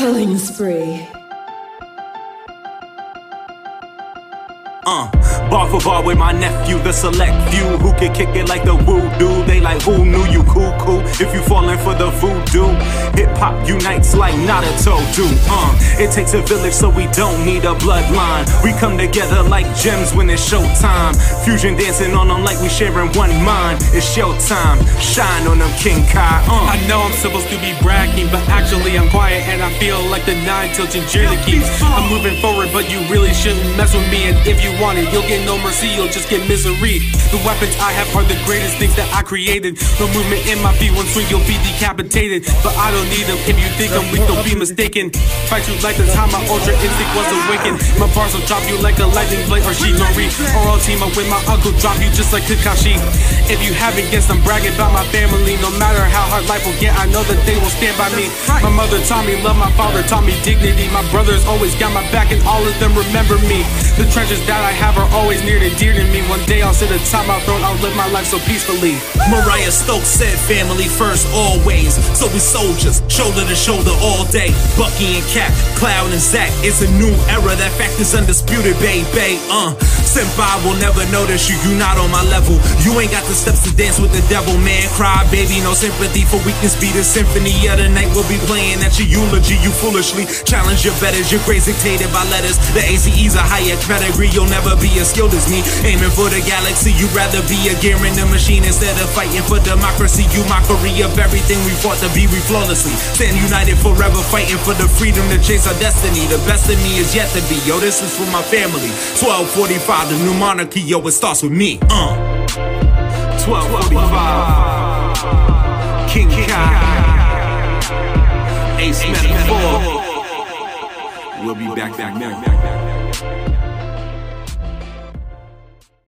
Killing spree. Uh, bar for bar with my nephew, the select few who can kick it like the voodoo. They like who knew you cool cool if you falling for the voodoo. Hip hop unites like Naruto do. Uh, it takes a village, so we don't need a bloodline. We come together like gems when it's showtime. Fusion dancing on them like we sharing one mind. It's showtime. Shine on them, King Kai. Uh. I know I'm supposed to be bragging, but actually I'm quiet and I feel like the nine tilting the keys. I'm moving forward, but you really shouldn't mess with me. And if you want it, you'll get no mercy, you'll just get misery. The weapons I have are the greatest things that I created. No movement in my feet, one swing, you'll be decapitated. But I don't need them. If you think I'm weak, don't be mistaken. Fight you like the time my ultra instinct was awakened. My bars will drop you like a lightning blade or Chidori. Or I'll team up with my uncle, drop you just like Kakashi. If you haven't guessed, I'm bragging about my family. No matter how hard life will get, I know that they will stand by me. My mother taught me love, my father taught me dignity. My brothers always got my back, and all of them remember me. The treasures that I have are always near and dear to me. One day I'll sit atop my throne, I'll live my life so peacefully. Mariah Stokes said family first always. So we soldiers, shoulder to shoulder all day. Bucky and Cap, Cloud and Zack. It's a new era, that fact is undisputed, baby. Uh, Senpai will never notice you, you not on my level. You ain't got the steps to dance with the devil, man. Cry, baby, no sympathy for weakness. Be the symphony of the night We'll be playing at your eulogy. You foolishly challenge your betters. Your grades dictated by letters. The ACE's a higher pedigree. You'll never be as skilled as me. Aiming for the galaxy, you'd rather be a gear in the machine instead of fighting for democracy. You mockery of everything we fought to be, we flawlessly stand united forever, fighting for the freedom to chase our destiny. The best of me is yet to be. Yo, this is for my family. 1245, the new monarchy. Yo, it starts with me. Uh. 1245. King Kai. Ace Metaphor. We'll be back back now.